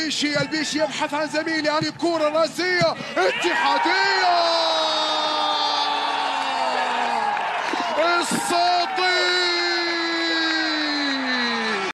البيشي البيشي يبحث عن زميله هذه كرة راسية اتحادية! الصوت